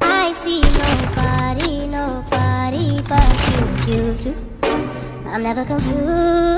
I see nobody, nobody but you, you, you. I'm never confused.